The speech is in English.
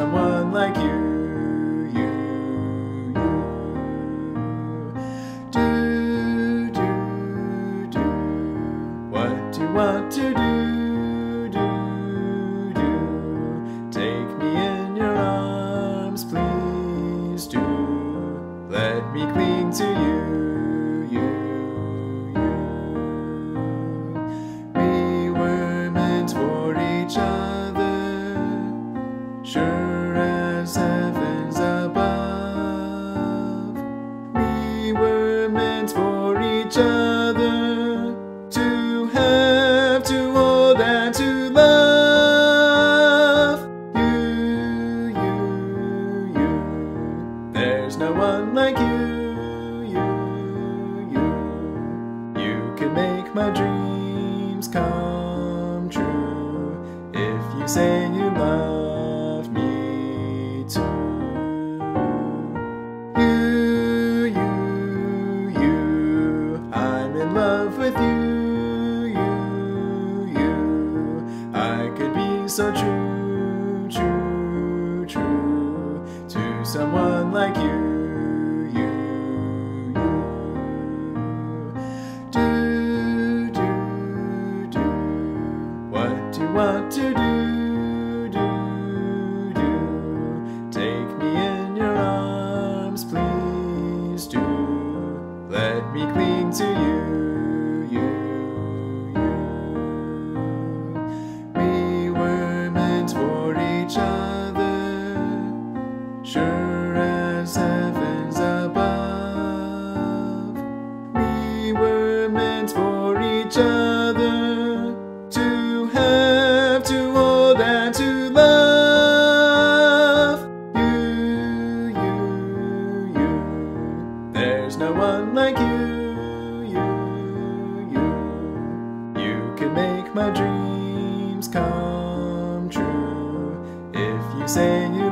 one like you. You, you. Do, do, do. What do you want to do? Do, do. Take me in your arms, please do. Let me cling to you. For each other to have, to hold, and to love. You, you, you. There's no one like you. You, you. You can make my dreams come true if you say you love someone like you, you, you. Do, do, do. What do you want to do? Do, do. Take me in your arms, please do. Let me cling to you, you, heavens above. We were meant for each other to have, to hold, and to love. You, you, you. There's no one like you. You, you. You can make my dreams come true if you say you